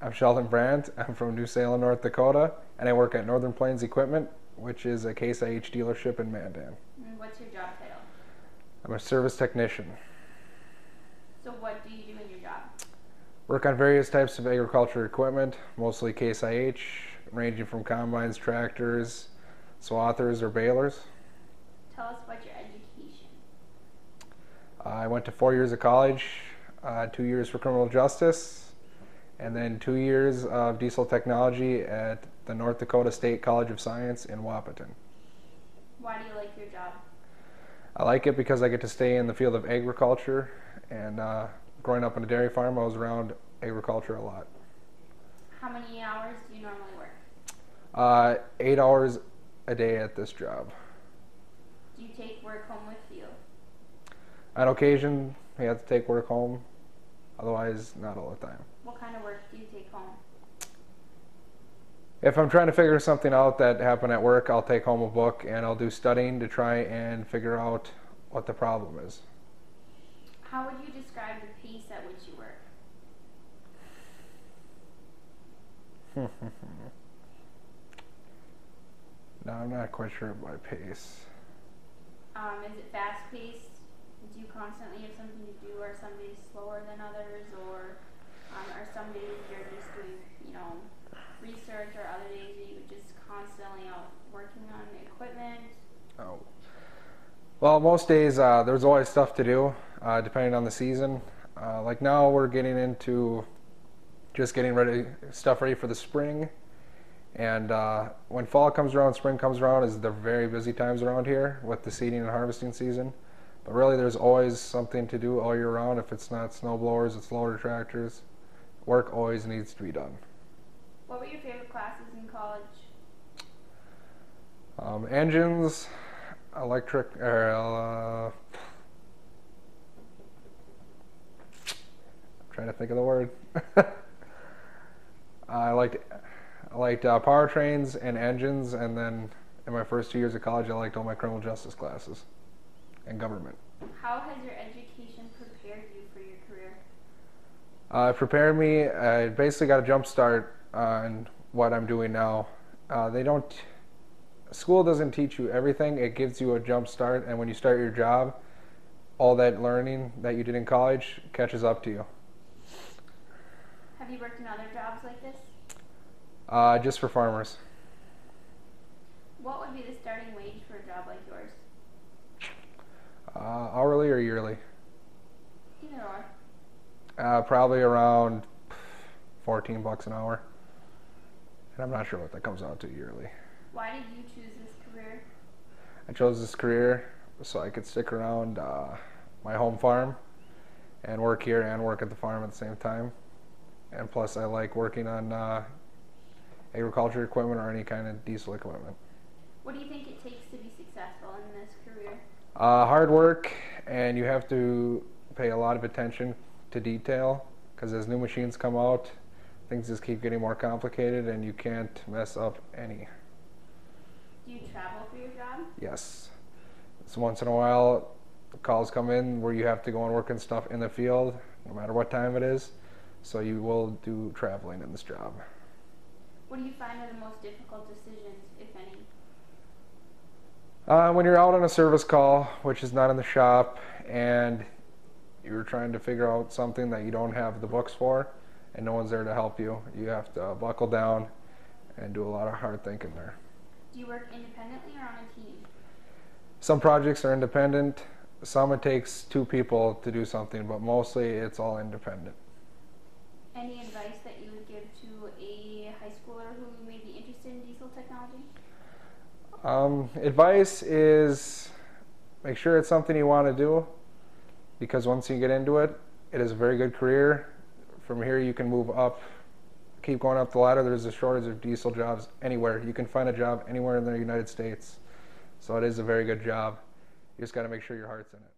I'm Sheldon Brandt. I'm from New Salem, North Dakota, and I work at Northern Plains Equipment, which is a Case IH dealership in Mandan. And what's your job title? I'm a service technician. So what do you do in your job? Work on various types of agriculture equipment, mostly Case IH, ranging from combines, tractors, swathers, or balers. Tell us about your education. Uh, I went to four years of college, uh, two years for criminal justice, and then two years of diesel technology at the North Dakota State College of Science in Wahpeton. Why do you like your job? I like it because I get to stay in the field of agriculture, and uh, growing up on a dairy farm, I was around agriculture a lot. How many hours do you normally work? Uh, eight hours a day at this job. Do you take work home with you? On occasion, we have to take work home, otherwise, not all the time. What kind of do you take home? If I'm trying to figure something out that happened at work, I'll take home a book and I'll do studying to try and figure out what the problem is. How would you describe the pace at which you work? no, I'm not quite sure of my pace. Um, is it fast paced? Do you constantly have something to do? Are some days slower than others? Or um, are some days you're just doing, you know, research or other days you just constantly out working on equipment? Oh. Well, most days uh, there's always stuff to do, uh, depending on the season. Uh, like now, we're getting into just getting ready, stuff ready for the spring. And uh, when fall comes around, spring comes around, is the very busy times around here with the seeding and harvesting season. But really, there's always something to do all year round. If it's not snow blowers, it's loader tractors. Work always needs to be done. What were your favorite classes in college? Um, engines, electric, uh, I'm trying to think of the word. I liked I liked uh, powertrains and engines, and then in my first two years of college, I liked all my criminal justice classes and government. How has your education prepared you for your career? Uh, it prepared me. I basically got a jump start on what I'm doing now. Uh, they don't. School doesn't teach you everything. It gives you a jump start, and when you start your job, all that learning that you did in college catches up to you. Have you worked in other jobs like this? Uh, just for farmers. What would be the starting wage for a job like yours? Uh, hourly or yearly? Either or. Uh, probably around 14 bucks an hour. And I'm not sure what that comes out to yearly. Why did you choose this career? I chose this career so I could stick around uh, my home farm and work here and work at the farm at the same time. And plus, I like working on uh, agriculture equipment or any kind of diesel equipment. What do you think it takes to be successful in this career? Uh, hard work, and you have to pay a lot of attention to detail because as new machines come out, things just keep getting more complicated and you can't mess up any. Do you travel for your job? Yes. So once in a while, calls come in where you have to go and work and stuff in the field, no matter what time it is. So you will do traveling in this job. What do you find are the most difficult decisions, if any? Uh, when you're out on a service call, which is not in the shop, and you're trying to figure out something that you don't have the books for, and no one's there to help you, you have to buckle down and do a lot of hard thinking there. Do you work independently or on a team? Some projects are independent, some it takes two people to do something, but mostly it's all independent. Any advice that you would give to a high schooler who may be interested in diesel technology? Um, advice is make sure it's something you want to do because once you get into it, it is a very good career. From here, you can move up, keep going up the ladder. There's a shortage of diesel jobs anywhere. You can find a job anywhere in the United States. So it is a very good job. You just got to make sure your heart's in it.